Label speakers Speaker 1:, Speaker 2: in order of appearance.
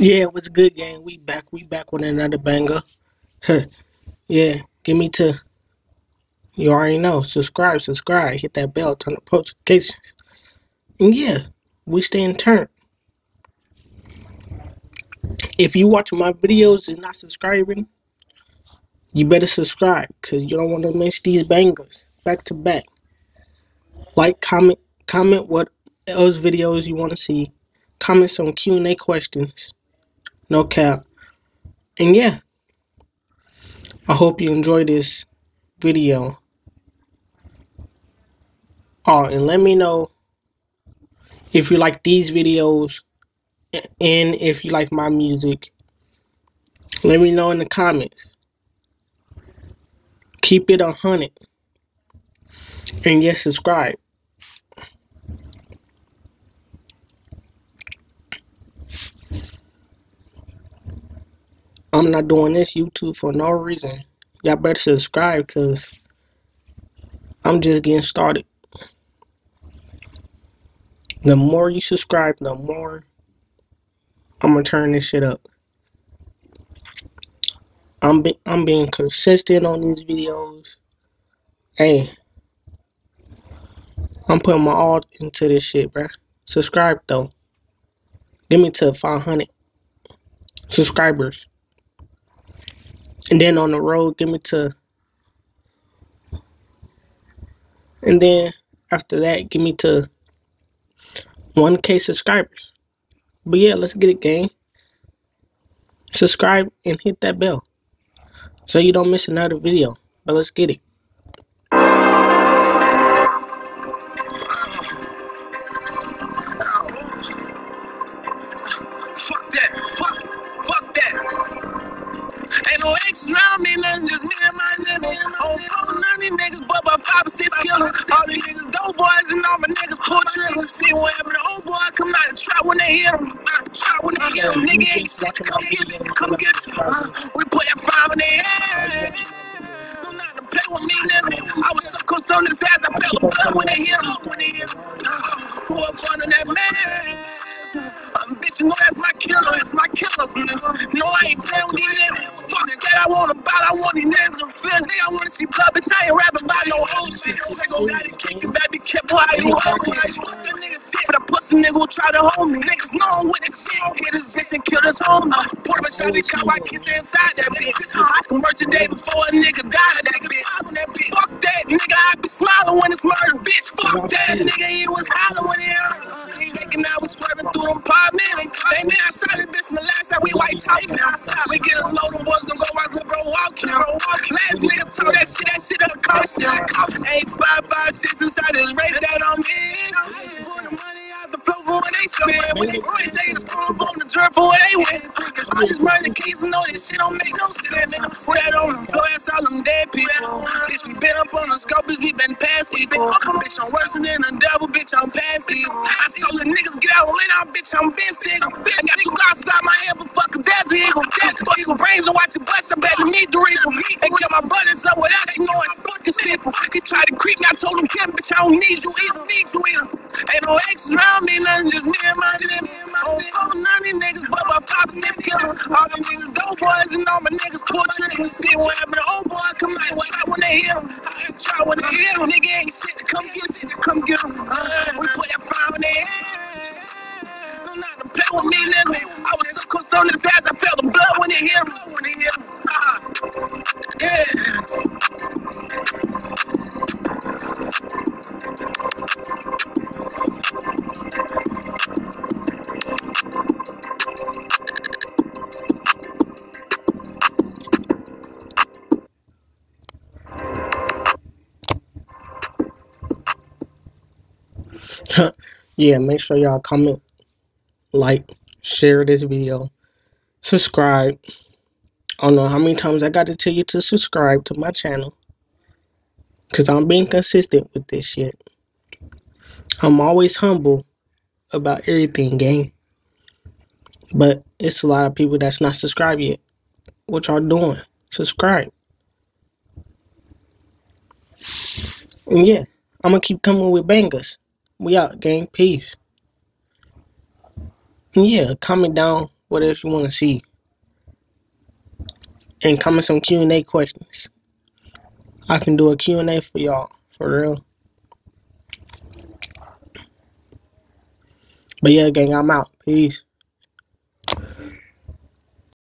Speaker 1: Yeah, what's good, gang? We back. We back with another banger. Yeah, give me to. You already know. Subscribe, subscribe. Hit that bell. Turn the notifications. And yeah, we stay in turn. If you watching my videos and not subscribing, you better subscribe because you don't want to miss these bangers back to back. Like, comment, comment what else videos you want to see. Comment some Q&A questions. No cap. And yeah, I hope you enjoy this video. Oh, and let me know if you like these videos and if you like my music. Let me know in the comments. Keep it a hundred. And yes, subscribe. I'm not doing this YouTube for no reason. Y'all better subscribe because I'm just getting started. The more you subscribe, the more I'm gonna turn this shit up. I'm be I'm being consistent on these videos. Hey, I'm putting my all into this shit, bruh. Subscribe though. Get me to 500 subscribers. And then on the road, get me to. And then after that, get me to 1K subscribers. But yeah, let's get it, gang. Subscribe and hit that bell so you don't miss another video. But let's get it.
Speaker 2: Fuck that. Fuck. Fuck that. No X around me, nothing, just me and my niggas. On phone, none of these niggas, but five or six killers. All these niggas dope boys and all my niggas pull triggers. See what happened to old boy come out and try when they hit him. Try when they hit him. Nigga ain't shit come get you. Come get you. We put that five in their head. Do not play with me, nigga. I was so close on his ass, I felt the blood when they hit him. When they hit him. Bitch, you know that's my killer, that's my killer, nigga. No, I ain't playing with these niggas. Fuck that, I want about, I want these niggas to feel, nigga. I wanna see blood, bitch. I ain't rapping about no old shit. Gotta kick you, baby. Kept how you nigga shit, but I pussy nigga who try to hold me. Niggas know I'm with this shit. Hit his bitch and kill his homie. Put him in shot, he caught my kiss inside that bitch. I can merch a day before a nigga die, that bitch. That bitch. Fuck that, nigga. I be smiling when it's murder, bitch. Fuck that, nigga. He was hollering when he heard. Apartments. They man outside the bitch from the last time we white chopping. We get a load of boys, gonna go out with bro walking. Last nigga told that shit, that shit up cost Eight, five, five, six inside this race that on me. Put the money out the flow for they spend. When they run, take the storm on the jerk for they win. Cause I just murder case and know this shit don't make no sense. They don't sweat on them, flow ass all them dead people. Bitch, we been up on the scopers, we been past even. Bitch, I'm worse than a devil, bitch, I'm past even. I told the niggas get out, lay down, bitch, I'm been sick. I got two glasses out my head, but fuck a desert eagle. Death, fuck your brains and watch it bust, I'm bad to meet the reaper. They kill my brothers up without you knowing, fuck this people. They try to creep me, I told them, Kim, bitch, I don't need you either, need you either. Ain't no exes around me, nothing, just me and my nigga. I don't fuck with none of these niggas, but my or six killers. All them niggas dope boys and all my niggas pull triggers. See what happened old boy, come out, try when they hit him. I try when they hit him. Nigga ain't shit to come get you, come get him. Uh, we put that fire in their head. Not to play with me, nigga. I was so close on his ass, I felt the blood when they hit him. When they hit him. Uh, yeah.
Speaker 1: yeah, make sure y'all comment, like, share this video, subscribe. I don't know how many times I got to tell you to subscribe to my channel. Because I'm being consistent with this shit. I'm always humble about everything, gang. But it's a lot of people that's not subscribed yet. What y'all doing? Subscribe. And yeah, I'm gonna keep coming with bangers. We out, gang. Peace. And yeah, comment down what else you want to see. And comment some Q&A questions. I can do a Q&A for y'all, for real. But yeah, gang, I'm out. Peace.